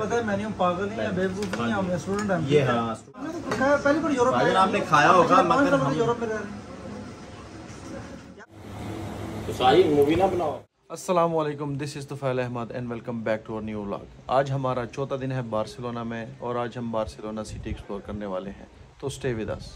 पता है मैंने पागल नहीं है बेवकूफ़ नहीं हम स्टूडेंट हैं। ये हाँ हमने तो खाया पहली बार यूरोप में- आपने खाया होगा, मगर हम- यूरोप में रह रहे हैं। तो सारी मूवी ना बनाओ। Aslam this is Tufail Ahmed and welcome back to our new vlog आज हमारा चौथा दिन है बार्सिलोना में और आज हम बार्सिलोना सिटी एक्सप्लोर करने वाले हैं। तो स्टे विद अस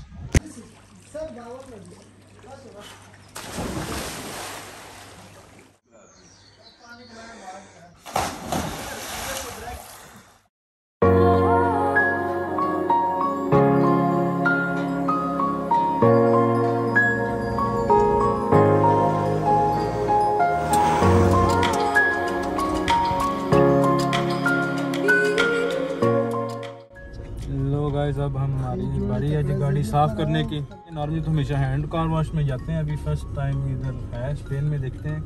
बारी है जी, गाड़ी साफ़ करने की। नॉर्मली तो हमेशा हैंड कार वॉश में जाते हैं। अभी फ़र्स्ट टाइम इधर है स्पेन में देखते हैं,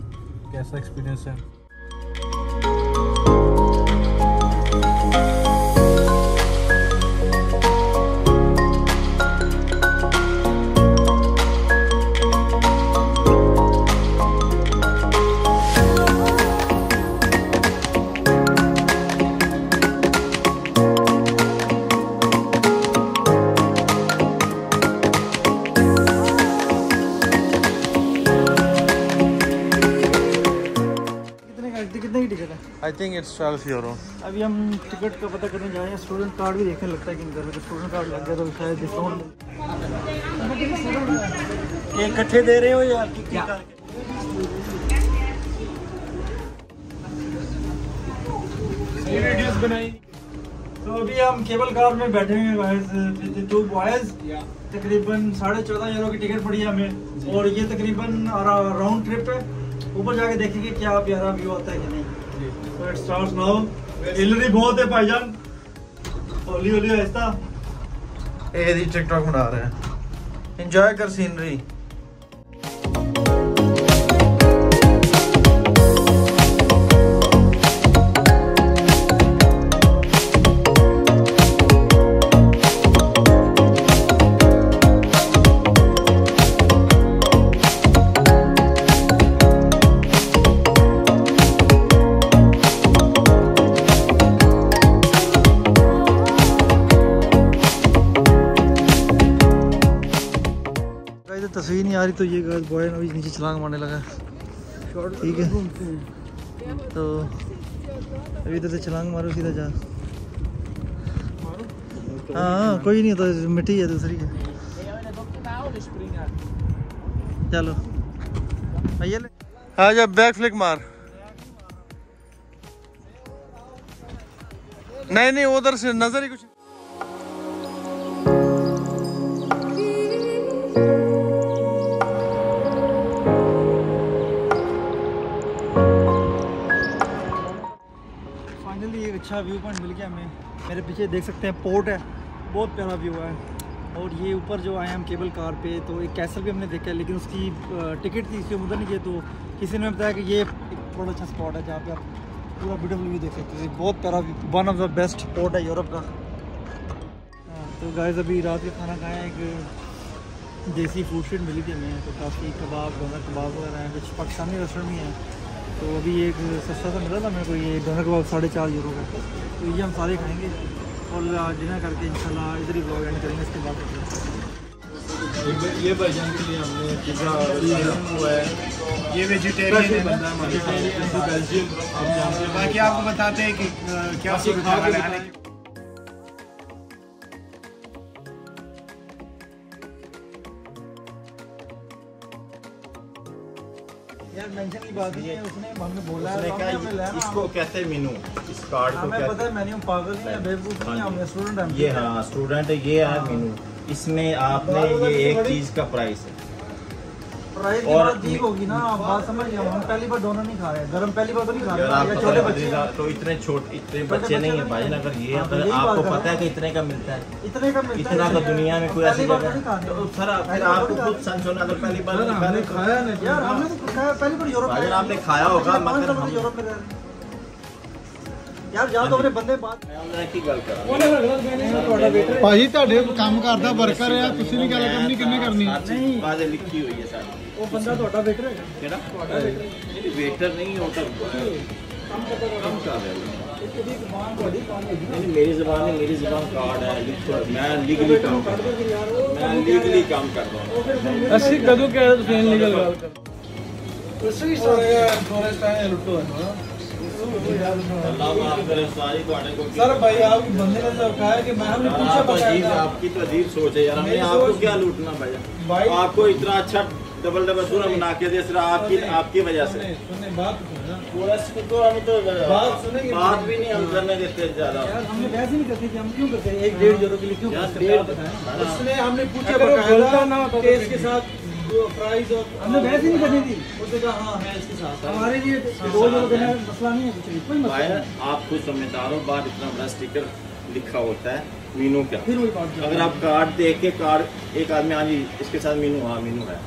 कैसा एक्सपीरियंस है। I think it's twelve euro अभी हम टिकट का पता करने जा रहे हैं स्टूडेंट कार्ड भी देखने लगता है कि इनका स्टूडेंट कार्ड लग गया तो शायद डिस्काउंट ये इकट्ठे दे रहे हो या क्या? वीडियोस बनाई। तो अभी हम केबल कार में बैठे हुए हैं टू बॉयज़ तकरीबन साढ़े चौदह यूरो की टिकट पड़ी है हमें। और ये तकरीबन राउंड ट्रिप है। ऊपर जाके देखेंगे क्या प्यारा व्यू आता है कि नहीं। तो इट स्टार्ट्स नाउ हिलरी बहुत है भाईजान होली होली आहिस्ता ये दी टिकटॉक बना रहे हैं एंजॉय कर गाइस तस्वीर नहीं आ रही तो ये गाइस बॉय अभी नीचे छलांग मारने लगा ठीक है। तो अभी इधर से छलांग मारो, सीधा जा। हाँ कोई नहीं तो मिट्टी है दूसरी है। चलो। ले। आ जा बैक फ्लिक मार। नहीं नहीं, उधर से नज़र ही कुछ अच्छा व्यू पॉइंट मिल गया हमें। मेरे पीछे देख सकते हैं पोर्ट है। बहुत प्यारा व्यू है। और ये ऊपर जो आए हम केबल कार पे तो एक कैसल भी हमने देखा है, लेकिन उसकी टिकट थी, इसलिए उधर नहीं गए तो किसी ने बताया कि ये एक बहुत अच्छा स्पॉट है, जहाँ पे आप पूरा ब्यूटीफुल व्यू देख सकते हैं। बहुत प्यारा one of the best spot है यूरोप का। तो गाइस अभी रात का खाना खाया, एक देसी फ़ूड स्ट्रीट मिली थी हमें तो काफ़ी कबाब डोनर कबाब वगैरह हैं, कुछ पाकिस्तानी रेस्टोरेंट भी हैं। तो अभी एक सस्ता सा मिला था मेरे को ये डोनर कबाब साढ़े चार यूरो का। तो ये हम सारे खाएँगे और डिनर करके इंशाल्लाह इधर ही ब्लॉग एंड करेंगे इसके बाद। ये भाईजान के लिए हमने पिज़्ज़ा हुआ है। ये वेजिटेरियन बंदा है बेल्जियम आप जानते हैं बाकी आपको बताते हैं कि क्या मेंशन की बात है उसने हमें बोला उसने तो कहा हमने हमें लेना। इसको कहते हैं मीनू इस कार्ड को हमें पता है मैंने पागल नहीं है बेवकूफ़ नहीं हम स्टूडेंट हैं। ये हाँ स्टूडेंट है ये है मीनू। इसमें आपने ये एक चीज़ का प्राइस है। और बात ठीक होगी ना आप बात समझ गए हम पहली बार डोनर नहीं खा रहे गरम पहली बार तो नहीं खा यार रहे आप या पता छोटे है बच्चे भतीजा, तो इतने छोटे इतने छोटे बच्चे नहीं बच्चे है भाई नहीं। अगर ये हाँ, तो अगर यही आपको बात पता है है। कि इतने का मिलता है इतने का मिलता इतना है तो दुनिया में कोई पहली ऐसी बार जगह तो नहीं खाते तो सर फिर पहली बार आपको तो खुद नहीं संस होना तो पहली बार नहीं हमने खाते खाया नहीं यार हमने तो खाया पहली बार यूरोप भाईजान, में आपने खाया होगा, पिछले पाँच मगर साल से हम- यूरोप में रह रहे हैं यार जहाँ तो अपने बंदे बात की गल करा ਭਾਜੀ ਤੁਹਾਡੇ ਕੰਮ ਕਰਦਾ ਵਰਕਰ ਆ ਤੁਸੀਂ ਨਹੀਂ ਗੱਲ ਕਰਨੀ ਕਿੰਨੇ ਕਰਨੀ नहीं बातें लिखी हुई है सारी वो बंदा ਤੁਹਾਡਾ ਵੇਟਰ ਹੈ केड़ा वेटर नहीं होता काम कर रहे हो नहीं, मेरी जबान है मेरी जबान कार्ड है लिखो मैं लीगली काम कर रहा हूँ मैं लीगली काम कर रहा हूँ ਅਸੀਂ ਕਦੋਂ ਕਹਿ ਤੁਸੀਂ ਇਨਲੀਗਲ ਗੱਲ ਕਰ ਤੁਸੀਂ ਸਾਰੇ ਫੋਰੈਸਟ ਆਏ ਲੁੱਟੋ ਹੈ अल्लाह माफ करे सारी ਤੁਹਾਡੇ को सर भाई आप बंदे ने तो कहा है कि मैं हमने यार, पूछा आप अजीब बकायदा आपकी तो अजीब सोच है यार हमने मेरी आपको सोच- क्या लूटना भाई भाई- आपको इतना अच्छा डबल डबल सूरह बना के दे सिर्फ़ आपकी आपकी वजह से। बात पूरा तो हम तो बात। बात भी नहीं हम करने देते ज़्यादा। यार हमने वैसे नहीं करते कि हम क्यों करते हैं? एक डेढ़ जोरों के लिए क्यों यार, करते हैं? उसने हमने पूछा अगर बकायदा बोलता ना तो केस के साथ प्राइस और हमने वैसे नहीं करनी थी। उसने कहा हाँ है इसके साथ हमारे लिए दो जोरों देना मसला नहीं है कुछ भी कोई मसला नहीं। आप खुद समझदार हो बाहर इतना बड़ा स्टिकर लिखा होता है मीनू क्या? फिर वही बात अगर आप कार्ड देख के कार्ड एक आदमी हाँ जी इसके साथ मीनू हाँ मीनू है।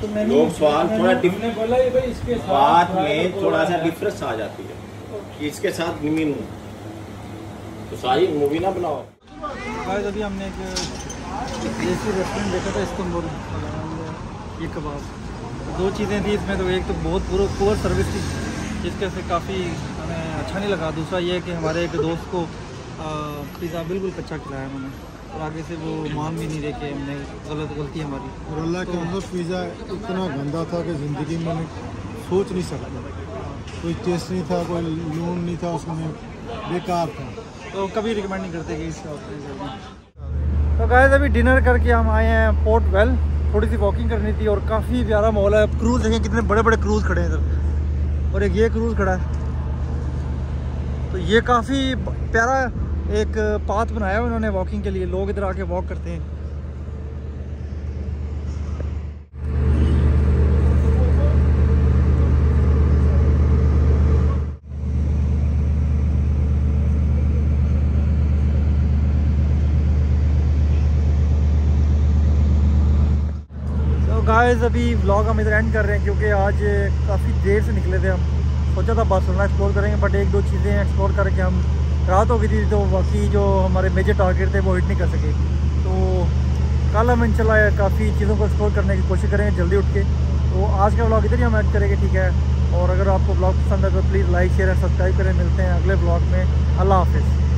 तो मैंने लोग सवाल थोड़ा डिफ- हमने बोला ये भाई इसके साथ बात में थोड़ा सा डिफरेंस आ जाती है कि इसके साथ मीनू तो सारी मूवी ना बनाओ। गाइस अभी हमने एक देसी रेस्टोरेंट देखा था इस्तांबुल। ये कबाब। दो चीज़ें थी इसमें तो एक तो बहुत पूरा पुअर सर्विस थी जिसके से काफ़ी हमें अच्छा नहीं लगा। दूसरा ये है कि हमारे एक दोस्त को पिज़्ज़ा बिल्कुल कच्चा खिलाया उन्होंने। और आगे से वो मान भी नहीं रहे कि हमने गलत गलती हमारी। और अल्लाह के अंदर पिज़्ज़ा इतना गंदा था कि ज़िंदगी में मैं सोच नहीं सकता। कोई टेस्ट नहीं था कोई लून नहीं था उसमें बेकार था। तो कभी रिकमेंड नहीं करते कि तो गाइस अभी डिनर करके हम आए हैं पोर्ट वेल थोड़ी सी वॉकिंग करनी थी और काफ़ी प्यारा मॉल है। क्रूज़ देखें कितने बड़े बड़े क्रूज़ खड़े हैं इधर। और एक ये क्रूज़ खड़ा है। तो ये काफ़ी प्यारा एक पाथ बनाया उन्होंने वॉकिंग के लिए। लोग इधर आके वॉक करते हैं। गाइस अभी व्लॉग हम इधर एंड कर रहे हैं क्योंकि आज काफ़ी देर से निकले थे हम। सोचा था बार्सिलोना एक्सप्लोर करेंगे बट एक दो चीज़ें एक्सप्लोर करके हम रात हो गई थी तो बाकी जो हमारे मेजर टारगेट थे वो हिट नहीं कर सके। तो कल हम इंशाल्लाह काफ़ी चीज़ों को एक्सप्लोर करने की कोशिश करेंगे जल्दी उठ के। तो आज का ब्लॉग इधर ही हम ऐड करेंगे, ठीक है? और अगर आपको ब्लॉग पसंद है तो please like share and subscribe करें। मिलते हैं अगले ब्लॉग में। अल्लाह हाफिज़।